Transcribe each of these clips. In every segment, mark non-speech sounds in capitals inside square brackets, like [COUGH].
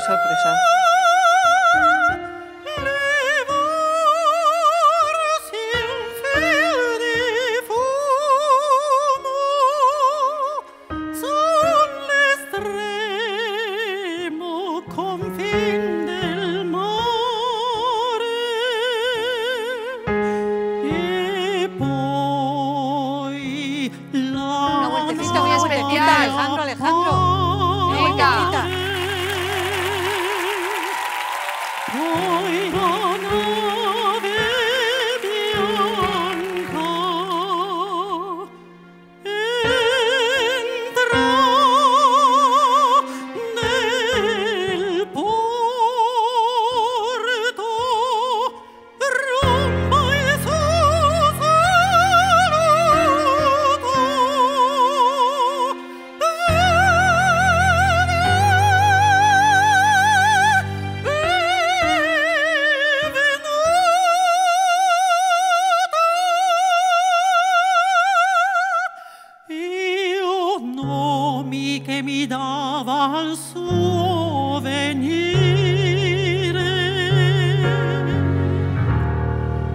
sorpresa. Una vueltecita muy especial. Alejandro, Alejandro. suo venire.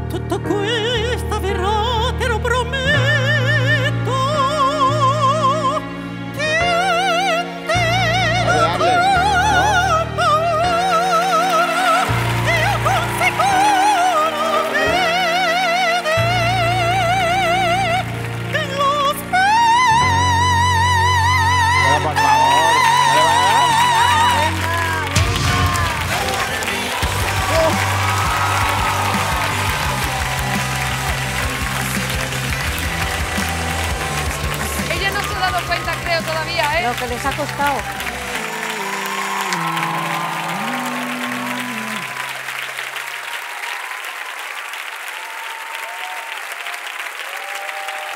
Tutto questo verrà todavía, ¿eh? Lo que les ha costado.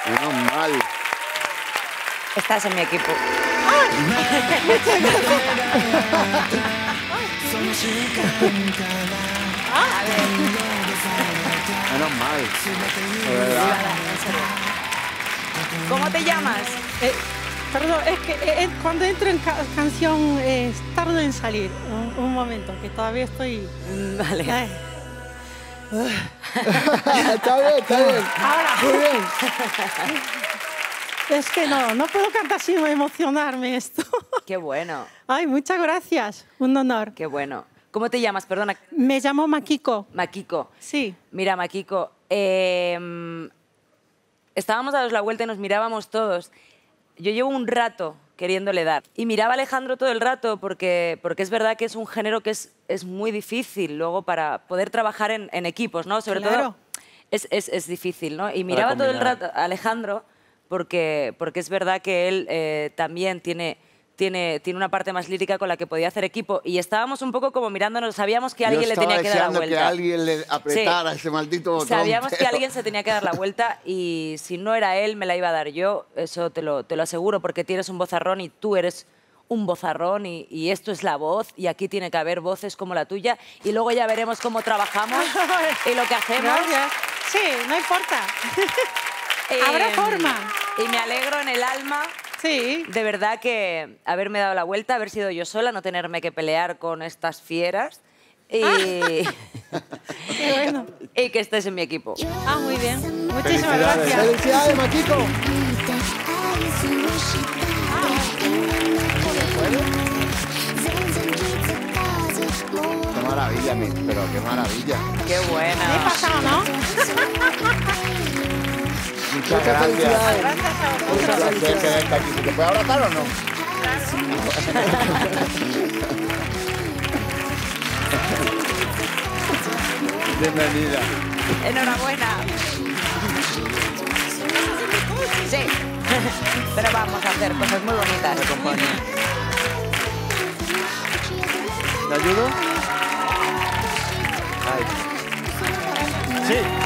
Menos mal. Estás en mi equipo. Menos mal. De verdad. ¿Cómo te llamas? Eh, perdón, es que eh, eh, cuando entro en ca- canción eh, es tarde en salir. Un, un momento, que todavía estoy. Mm, Vale. Ay. [LAUGHS] está bien, está bien. Muy bien. Es que no, no puedo cantar sin emocionarme esto. [LAUGHS] Qué bueno, Ay, muchas gracias. Un honor. qué bueno. ¿Cómo te llamas? Perdona, Me llamo Makiko. Makiko. Sí. Mira, Makiko, eh, estábamos dados la vuelta y nos mirábamos todos. Yo llevo un rato queriéndole dar. Y miraba a Alejandro todo el rato porque, porque es verdad que es un género que es, es muy difícil luego para poder trabajar en, en equipos, ¿no? Sobre Claro. todo es, es, es difícil, ¿no? Y miraba todo el rato a Alejandro porque, porque es verdad que él eh, también tiene, tiene, tiene una parte más lírica con la que podía hacer equipo. Y estábamos un poco como mirándonos, sabíamos que alguien Yo le tenía que dar la vuelta. que alguien le apretara ese maldito botón. Sabíamos que pero- alguien se tenía que dar la vuelta y si no era él, me la iba a dar yo. Eso te lo, te lo aseguro, porque tienes un bozarrón y tú eres un bozarrón y, y esto es la voz y aquí tiene que haber voces como la tuya y luego ya veremos cómo trabajamos [LAUGHS] y lo que hacemos. Gracias. Sí, no importa. [LAUGHS] Habrá Eh, forma. Y me alegro en el alma Sí. de verdad que haberme dado la vuelta, haber sido yo sola, no tenerme que pelear con estas fieras y, [LAUGHS] Qué bueno. y que estés en mi equipo. Ah, muy bien. Muchísimas gracias. Felicidades, Maquito. Qué maravilla, mi- pero qué maravilla. Qué buena. pasado, ¿no? [LAUGHS] Muchas gracias. Gracias a Un vosotros. placer tenerte aquí. ¿Te puedo abrazar o no? Bienvenida. Enhorabuena. Sí, pero vamos a hacer cosas muy bonitas. Me acompaña. ¿Te ayudo? Ay. Sí.